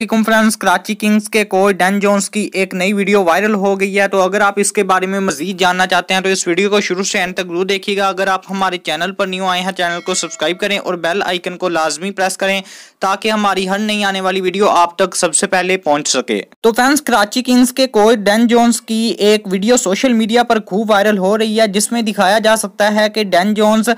Friends Karachi Kings کے coach Dean Jones کی ایک نئی ویڈیو وائرل ہو گئی ہے۔ تو اگر آپ اس کے بارے میں مزید جاننا چاہتے ہیں تو اس ویڈیو کو شروع سے اینڈ تک ضرور دیکھیے گا۔ اگر آپ ہمارے چینل پر نیو آئے ہیں چینل کو سبسکرائب کریں اور بیل آئیکن کو لازمی پریس کریں تاکہ ہماری ہر نئی آنے والی ویڈیو آپ تک سب سے پہلے پہنچ سکے۔ تو فرینڈز کراچی کنگز کے کوچ ڈین جونز کی ایک ویڈیو سوشل میڈیا پر خوب وائرل ہو رہی ہے، جس میں دکھایا جا سکتا ہے کہ ڈین جونز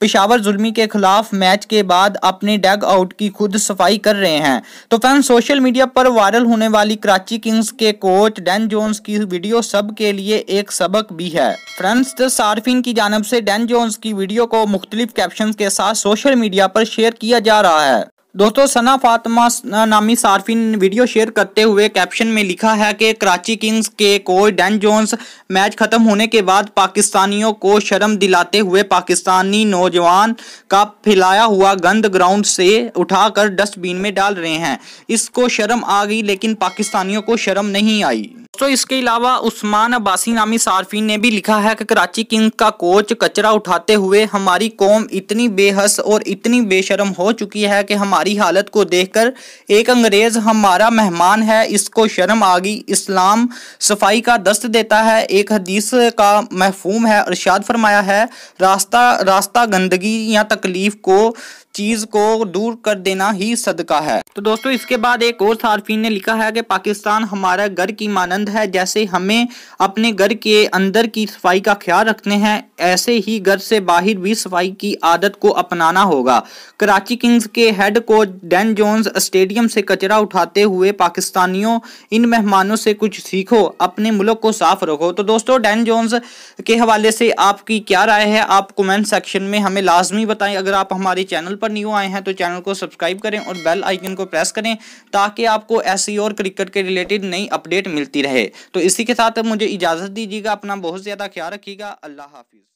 پشاور ظلمی کے خلاف میچ کے بعد اپنے ڈیگ آؤٹ کی خود صفائی کر رہے ہیں۔ تو فین سوشل میڈیا پر وائرل ہونے والی کراچی کنگز کے کوچ ڈین جونز کی ویڈیو سب کے لیے ایک سبق بھی ہے۔ فرینڈز، صارفین کی جانب سے ڈین جونز کی ویڈیو کو مختلف کیپشنز کے ساتھ سوشل میڈیا پر شیئر کیا جا رہا ہے۔ دوستو، سنا فاطمہ نامی صارفین ویڈیو شیئر کرتے ہوئے کیپشن میں لکھا ہے کہ کراچی کنگز کے کوچ ڈین جونز میچ ختم ہونے کے بعد پاکستانیوں کو شرم دلاتے ہوئے پاکستانی نوجوان کا پھیلایا ہوا گند گراؤنڈ سے اٹھا کر ڈسٹ بین میں ڈال رہے ہیں۔ اس کو شرم آ گئی، لیکن پاکستانیوں کو شرم نہیں آئی۔ تو اس کے علاوہ عثمان عباسی نامی صارفین نے بھی لکھا ہے کہ کراچی کنگ کا کوچ کچرا اٹھاتے ہوئے ہماری قوم اتنی بے حس اور اتنی بے شرم ہو چکی ہے کہ ہماری حالت کو دیکھ کر ایک انگریز ہمارا مہمان ہے، اس کو شرم آگی اسلام صفائی کا دست دیتا ہے، ایک حدیث کا محفوم ہے، ارشاد فرمایا ہے، راستہ راستہ گندگی یا تکلیف کو چیز کو دور کر دینا ہی صدقہ ہے۔ تو دوستو، اس کے بعد ایک اور صارفین نے لکھا ہے کہ پاکستان ہمارا گھر کی مانند ہے، جیسے ہمیں اپنے گھر کے اندر کی صفائی کا خیال رکھنے ہیں، ایسے ہی گھر سے باہر بھی صفائی کی عادت کو اپنانا ہوگا۔ کراچی کنگز کے head coach Dean Jones stadium سے کچرا اٹھاتے ہوئے پاکستانیوں، ان مہمانوں سے کچھ سیکھو، اپنے ملک کو صاف رکھو۔ تو دوستو، ڈین جونز کے حوالے سے آپ کی کیا رائے ہے؟ آپ کومنٹ سیکشن میں ہمیں لازمی بتائیں۔ اگر آپ ہماری چینل پر نیو آئے ہیں تو چینل کو سبسکرائب کریں اور بیل آئیکن کو پریس کریں تاکہ آپ کو ایسی اور کرکٹ کے ریلیٹڈ نئی اپڈیٹ ملتی رہے۔ تو اسی کے ساتھ مجھے اجازت دیجیے گا، اپنا بہت زیادہ خیال رکھیے گا۔ اللہ حافظ۔